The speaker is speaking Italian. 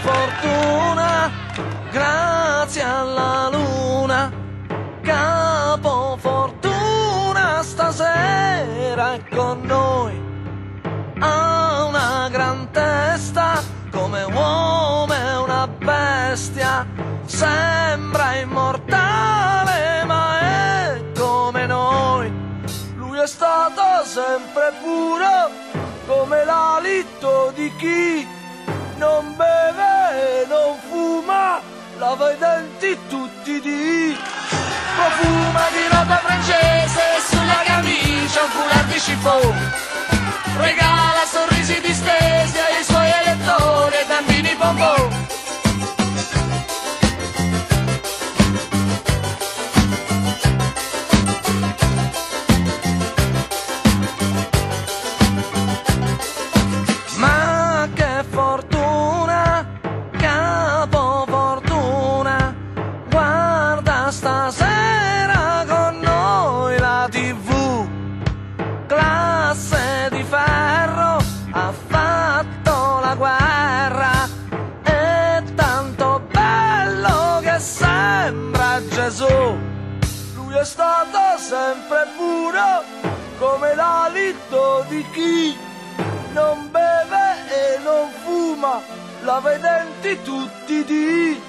fortuna, grazie alla luna, capo fortuna stasera è con noi, ha una gran testa come uomo è una bestia, sembra immortale ma è come noi, lui è stato sempre puro come l'alito di chi tutti i dì. Profuma di roba francese sulla camicia un foulard di chiffon. Guerra, è tanto bello che sembra Gesù, lui è stato sempre puro, come l'alito di chi non beve e non fuma, lava i denti tutti di